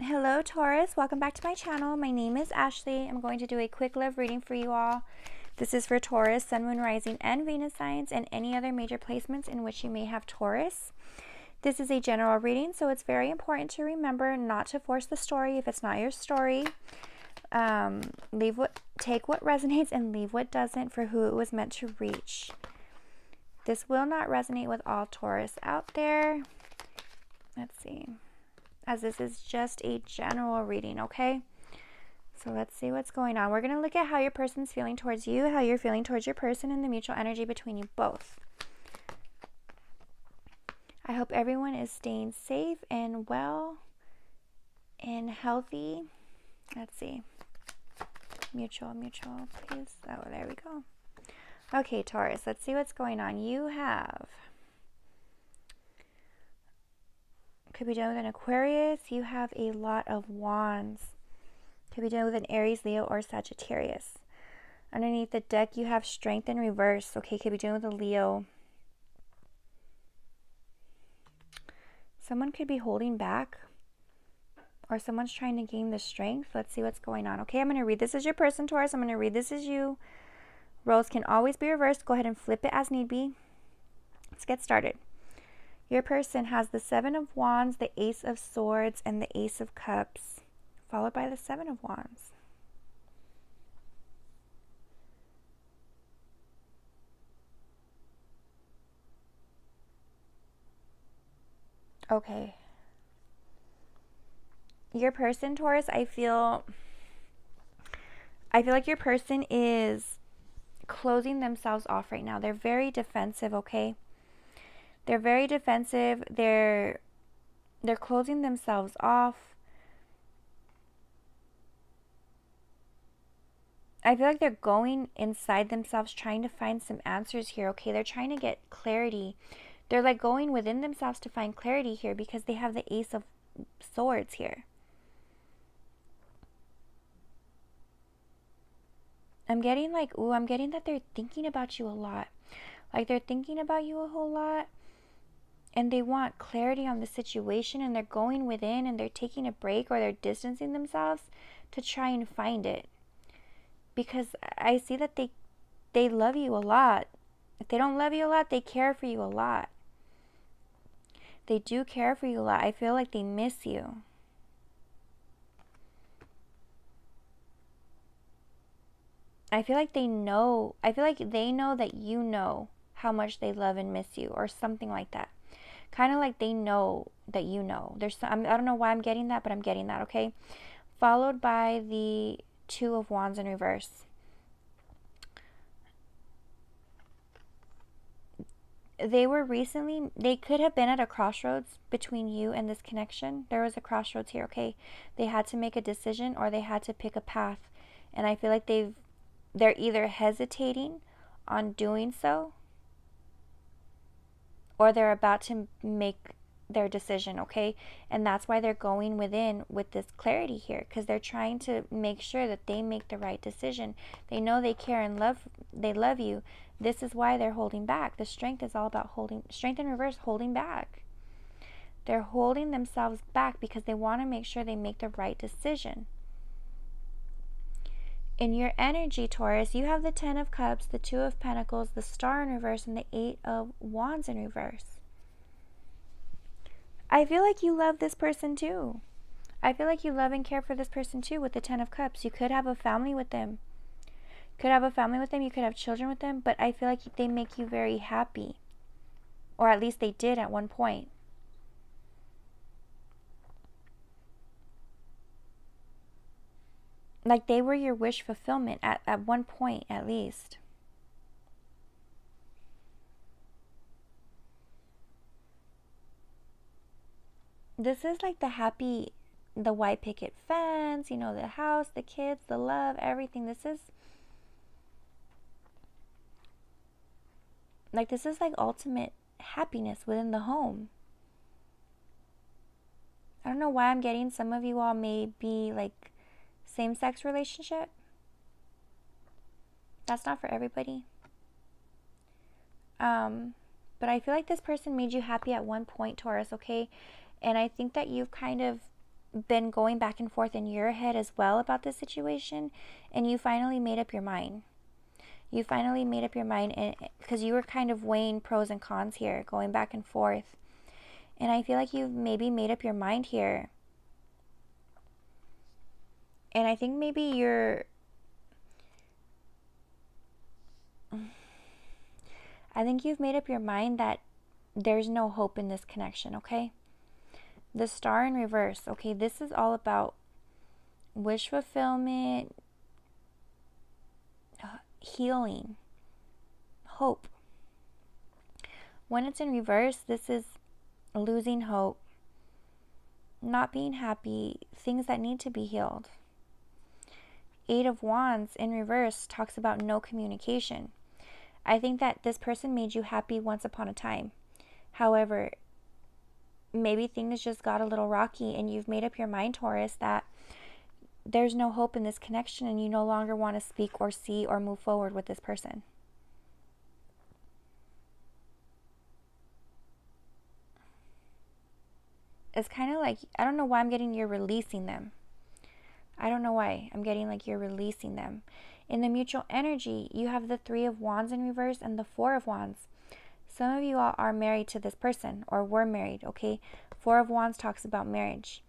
Hello Taurus, welcome back to my channel. My name is Ashley. I'm going to do a quick love reading for you all. This is for Taurus, Sun, Moon, Rising, and Venus signs, and any other major placements in which you may have Taurus. This is a general reading, so it's very important to remember not to force the story if it's not your story. Um, leave what, take what resonates and leave what doesn't for who it was meant to reach. This will not resonate with all Taurus out there. Let's see as this is just a general reading, okay? So let's see what's going on. We're going to look at how your person's feeling towards you, how you're feeling towards your person, and the mutual energy between you both. I hope everyone is staying safe and well and healthy. Let's see. Mutual, mutual, please. Oh, there we go. Okay, Taurus, let's see what's going on. You have Could be done with an Aquarius. You have a lot of wands. Could be done with an Aries, Leo, or Sagittarius. Underneath the deck, you have strength in reverse. Okay, could be done with a Leo. Someone could be holding back or someone's trying to gain the strength. Let's see what's going on. Okay, I'm going to read this as your person, Taurus. I'm going to read this as you. Roles can always be reversed. Go ahead and flip it as need be. Let's get started. Your person has the Seven of Wands, the Ace of Swords, and the Ace of Cups, followed by the Seven of Wands. Okay. Your person, Taurus, I feel I feel like your person is closing themselves off right now. They're very defensive, okay? They're very defensive. They're they're closing themselves off. I feel like they're going inside themselves trying to find some answers here. Okay, they're trying to get clarity. They're like going within themselves to find clarity here because they have the ace of swords here. I'm getting like, ooh, I'm getting that they're thinking about you a lot. Like they're thinking about you a whole lot and they want clarity on the situation and they're going within and they're taking a break or they're distancing themselves to try and find it. Because i see that they they love you a lot. If they don't love you a lot they care for you a lot. They do care for you a lot. I feel like they miss you. I feel like they know, I feel like they know that you know how much they love and miss you, or something like that kind of like they know that you know. There's some, I don't know why I'm getting that, but I'm getting that, okay? Followed by the Two of Wands in reverse. They were recently, they could have been at a crossroads between you and this connection. There was a crossroads here, okay? They had to make a decision or they had to pick a path. And I feel like they've, they're either hesitating on doing so or they're about to make their decision, okay? And that's why they're going within with this clarity here because they're trying to make sure that they make the right decision. They know they care and love they love you. This is why they're holding back. The strength is all about holding strength in reverse holding back. They're holding themselves back because they want to make sure they make the right decision. In your energy, Taurus, you have the Ten of Cups, the Two of Pentacles, the Star in reverse, and the Eight of Wands in reverse. I feel like you love this person too. I feel like you love and care for this person too with the Ten of Cups. You could have a family with them. Could have a family with them, you could have children with them, but I feel like they make you very happy. Or at least they did at one point. Like they were your wish fulfillment at, at one point, at least. This is like the happy, the white picket fence, you know, the house, the kids, the love, everything. This is like, this is like ultimate happiness within the home. I don't know why I'm getting some of you all may be like same sex relationship. That's not for everybody. Um, but I feel like this person made you happy at one point, Taurus, okay? And I think that you've kind of been going back and forth in your head as well about this situation and you finally made up your mind. You finally made up your mind and because you were kind of weighing pros and cons here, going back and forth. And I feel like you've maybe made up your mind here. And I think maybe you're I think you've made up your mind that there's no hope in this connection, okay? The star in reverse, okay? This is all about wish fulfillment, healing, hope. When it's in reverse, this is losing hope, not being happy, things that need to be healed. Eight of Wands in reverse talks about no communication. I think that this person made you happy once upon a time. However, maybe things just got a little rocky and you've made up your mind, Taurus, that there's no hope in this connection and you no longer want to speak or see or move forward with this person. It's kind of like, I don't know why I'm getting you're releasing them. I don't know why. I'm getting like you're releasing them. In the mutual energy, you have the Three of Wands in reverse and the Four of Wands. Some of you all are married to this person or were married, okay? Four of Wands talks about marriage.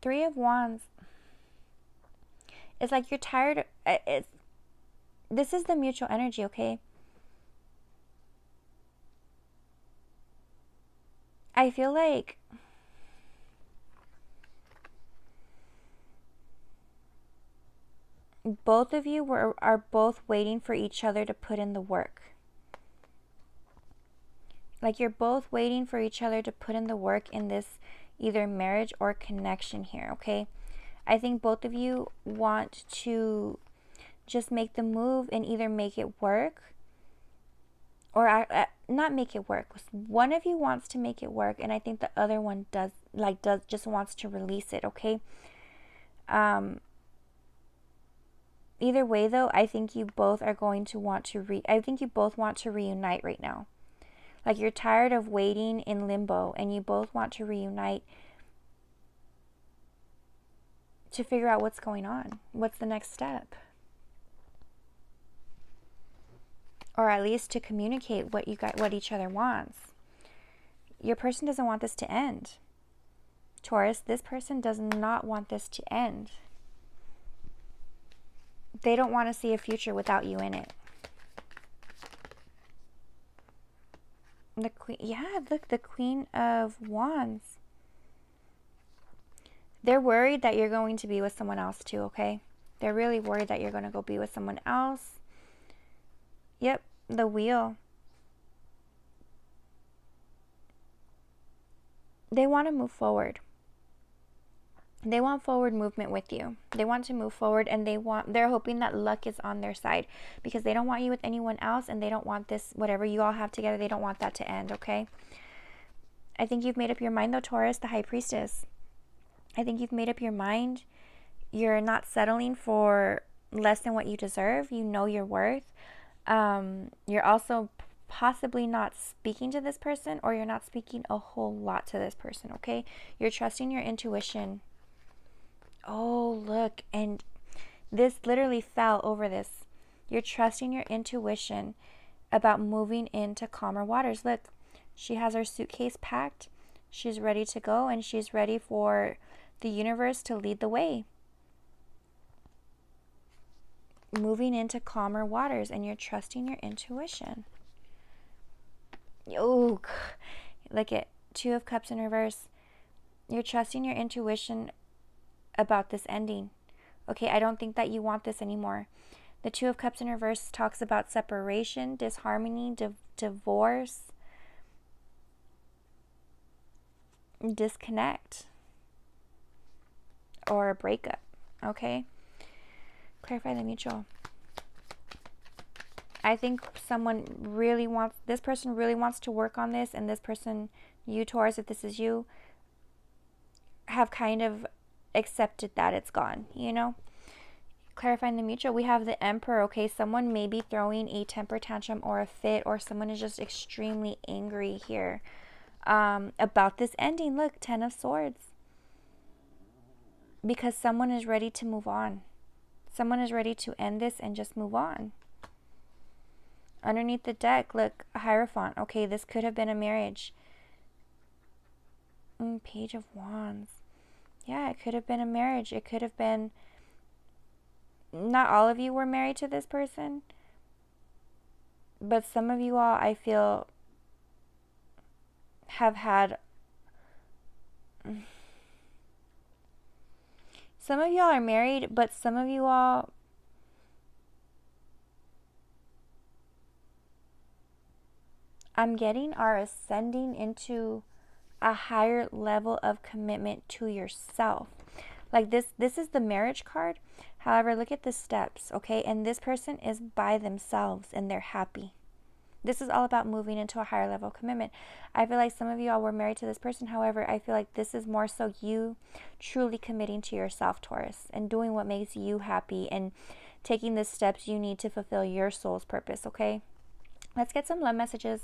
Three of Wands it's like you're tired uh, it's this is the mutual energy, okay? I feel like both of you were, are both waiting for each other to put in the work. Like you're both waiting for each other to put in the work in this either marriage or connection here, okay? I think both of you want to just make the move and either make it work or uh, not make it work. One of you wants to make it work and I think the other one does like does just wants to release it, okay? Um either way though i think you both are going to want to re i think you both want to reunite right now. Like you're tired of waiting in limbo and you both want to reunite to figure out what's going on. What's the next step? Or at least to communicate what you got what each other wants. Your person doesn't want this to end. Taurus this person does not want this to end they don't want to see a future without you in it. The queen, yeah, look, the queen of wands. They're worried that you're going to be with someone else too, okay? They're really worried that you're going to go be with someone else. Yep, the wheel. They want to move forward they want forward movement with you. They want to move forward and they want they're hoping that luck is on their side because they don't want you with anyone else and they don't want this whatever you all have together, they don't want that to end, okay? I think you've made up your mind though, Taurus, the high priestess. I think you've made up your mind. You're not settling for less than what you deserve. You know your worth. Um, you're also possibly not speaking to this person or you're not speaking a whole lot to this person, okay? You're trusting your intuition oh, look, and this literally fell over this. You're trusting your intuition about moving into calmer waters. Look, she has her suitcase packed. She's ready to go and she's ready for the universe to lead the way. Moving into calmer waters and you're trusting your intuition. Oh, look at Two of Cups in reverse. You're trusting your intuition about this ending. Okay, I don't think that you want this anymore. The Two of Cups in reverse talks about separation, disharmony, di- divorce, disconnect, or a breakup. Okay? Clarify the mutual. I think someone really wants, this person really wants to work on this, and this person, you Taurus, if this is you, have kind of accepted that it's gone, you know? Clarifying the mutual, we have the emperor, okay? Someone may be throwing a temper tantrum or a fit, or someone is just extremely angry here. um, about this ending. Look, Ten of Swords. Because someone is ready to move on. Someone is ready to end this and just move on. Underneath the deck, look, Hierophant. Okay, this could have been a marriage. Mm, Page of Wands. Yeah, it could have been a marriage. It could have been. Not all of you were married to this person. But some of you all, I feel, have had. Some of y'all are married, but some of you all I'm getting are ascending into a higher level of commitment to yourself. Like this this is the marriage card. However, look at the steps, okay? And this person is by themselves and they're happy. This is all about moving into a higher level of commitment. I feel like some of you all were married to this person. However, I feel like this is more so you truly committing to yourself, Taurus, and doing what makes you happy and taking the steps you need to fulfill your soul's purpose, okay? Let's get some love messages.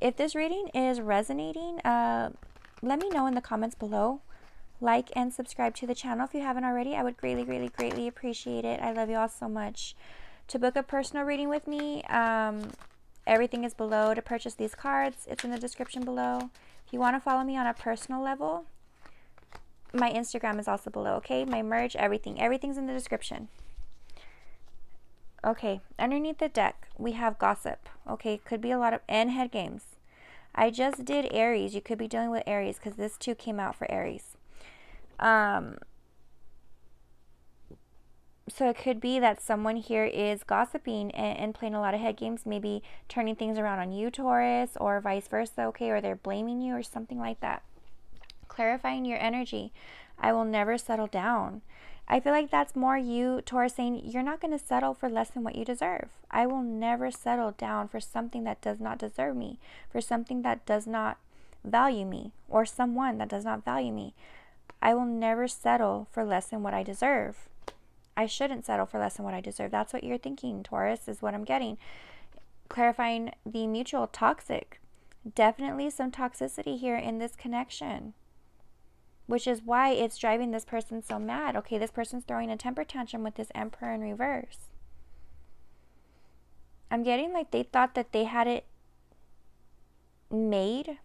If this reading is resonating, uh, let me know in the comments below. Like and subscribe to the channel if you haven't already. I would greatly, greatly, greatly appreciate it. I love you all so much. To book a personal reading with me, um, everything is below to purchase these cards. It's in the description below. If you want to follow me on a personal level, my Instagram is also below, okay? My merch, everything. Everything's in the description. Okay, underneath the deck, we have gossip. Okay, could be a lot of, and head games. I just did Aries. You could be dealing with Aries because this too came out for Aries. Um, so it could be that someone here is gossiping and, and, playing a lot of head games, maybe turning things around on you, Taurus, or vice versa, okay, or they're blaming you or something like that. Clarifying your energy. I will never settle down. I feel like that's more you, Taurus, saying you're not going to settle for less than what you deserve. I will never settle down for something that does not deserve me, for something that does not value me, or someone that does not value me. I will never settle for less than what I deserve. I shouldn't settle for less than what I deserve. That's what you're thinking, Taurus, is what I'm getting. Clarifying the mutual toxic. Definitely some toxicity here in this connection which is why it's driving this person so mad. Okay, this person's throwing a temper tantrum with this emperor in reverse. I'm getting like they thought that they had it made.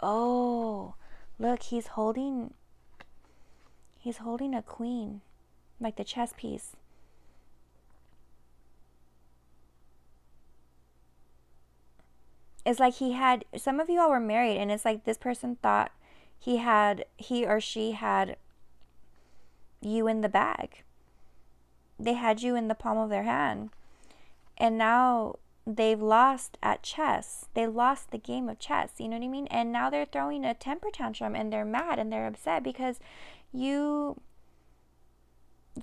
Oh, look, he's holding he's holding a queen, like the chess piece. It's like he had some of you all were married and it's like this person thought he had he or she had you in the bag. They had you in the palm of their hand. And now they've lost at chess. They lost the game of chess, you know what I mean? And now they're throwing a temper tantrum and they're mad and they're upset because you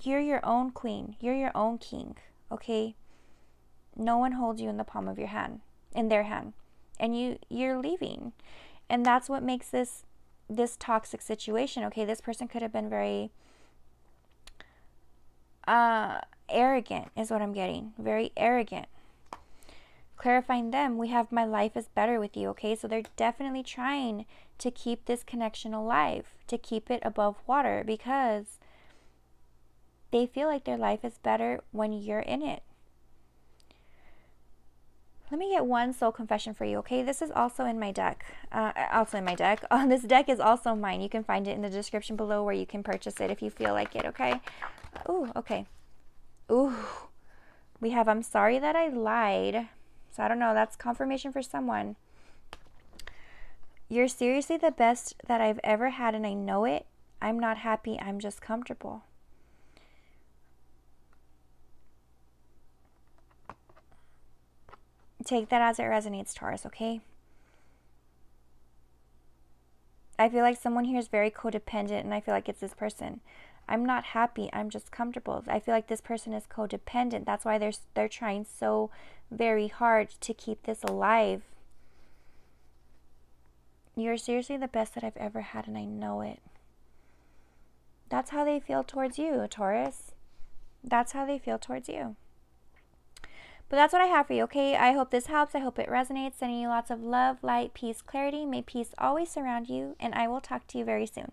you're your own queen. You're your own king, okay? No one holds you in the palm of your hand, in their hand. And you you're leaving. And that's what makes this this toxic situation. Okay, this person could have been very uh, arrogant, is what I'm getting. Very arrogant. Clarifying them, we have my life is better with you. Okay, so they're definitely trying to keep this connection alive, to keep it above water because they feel like their life is better when you're in it. Let me get one soul confession for you, okay? This is also in my deck. Uh, also in my deck. Oh, this deck is also mine. You can find it in the description below where you can purchase it if you feel like it, okay? Ooh, okay. Ooh. We have I'm sorry that I lied. So I don't know. That's confirmation for someone. You're seriously the best that I've ever had and I know it. I'm not happy. I'm just comfortable. Take that as it resonates, Taurus, okay? I feel like someone here is very codependent, and I feel like it's this person. I'm not happy. I'm just comfortable. I feel like this person is codependent. That's why they're they're trying so very hard to keep this alive. You're seriously the best that I've ever had, and I know it. That's how they feel towards you, Taurus. That's how they feel towards you. But that's what I have for you, okay? I hope this helps. I hope it resonates. Sending you lots of love, light, peace, clarity. May peace always surround you, and I will talk to you very soon.